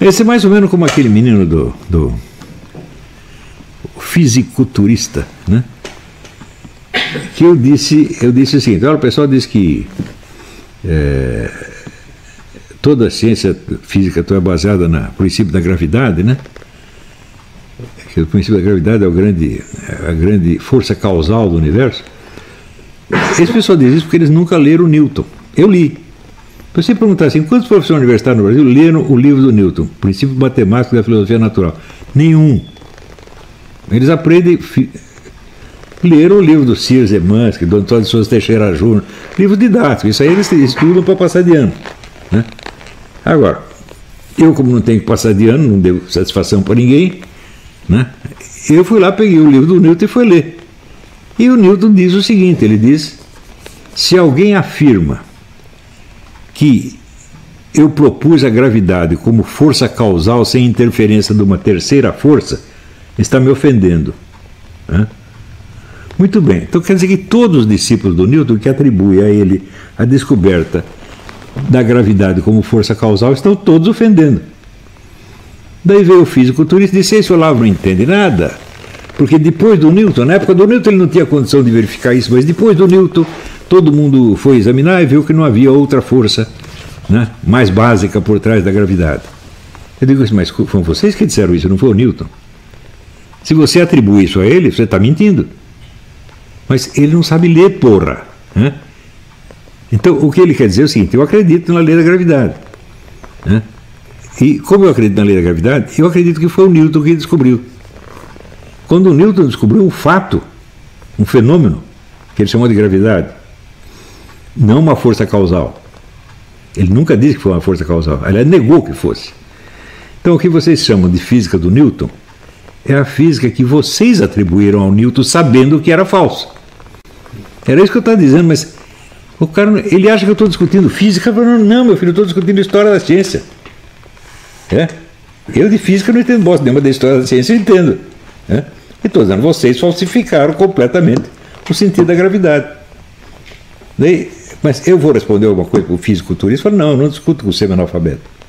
Esse é mais ou menos como aquele menino do, do fisiculturista, né? Que eu disse, eu disse o seguinte, olha, o pessoal diz que é, toda a ciência física é baseada no princípio da gravidade, né? Que o princípio da gravidade é o grande, a grande força causal do universo. Esse pessoal diz isso porque eles nunca leram Newton. Eu li. Se você perguntar assim, quantos professores universitários no Brasil leram o livro do Newton, Princípio Matemático da Filosofia Natural? Nenhum. Eles aprendem. Leram o livro do Sears Emansky, do Antônio de Souza Teixeira Júnior, livro didático. Isso aí eles estudam para passar de ano. Né? Agora, eu, como não tenho que passar de ano, não devo satisfação para ninguém, né? eu fui lá, peguei o livro do Newton e fui ler. E o Newton diz o seguinte: ele diz, se alguém afirma que eu propus a gravidade como força causal sem interferência de uma terceira força, está me ofendendo. Né? Muito bem, então quer dizer que todos os discípulos do Newton que atribuem a ele a descoberta da gravidade como força causal estão todos ofendendo. Daí veio o físico turista e disse: Esse Olavo não entende nada. Porque depois do Newton, na época do Newton ele não tinha condição de verificar isso, mas depois do Newton todo mundo foi examinar e viu que não havia outra força né, mais básica por trás da gravidade. Eu digo assim, mas foram vocês que disseram isso, não foi o Newton. Se você atribui isso a ele, você está mentindo. Mas ele não sabe ler, porra. Né? Então, o que ele quer dizer é o seguinte: eu acredito na lei da gravidade. Né? E como eu acredito na lei da gravidade, eu acredito que foi o Newton que descobriu. Quando o Newton descobriu um fato, um fenômeno, que ele chamou de gravidade, não uma força causal. Ele nunca disse que foi uma força causal, aliás, negou que fosse. Então, o que vocês chamam de física do Newton é a física que vocês atribuíram ao Newton sabendo que era falsa. Era isso que eu estava dizendo, mas o cara, ele acha que eu estou discutindo física. Não, meu filho, eu estou discutindo história da ciência. É? Eu de física não entendo bosta nenhuma da história da ciência, eu entendo. É? E estou dizendo, vocês falsificaram completamente o sentido da gravidade. Daí, mas eu vou responder alguma coisa para o fisiculturista? Não, eu não discuto com o semi-analfabeto.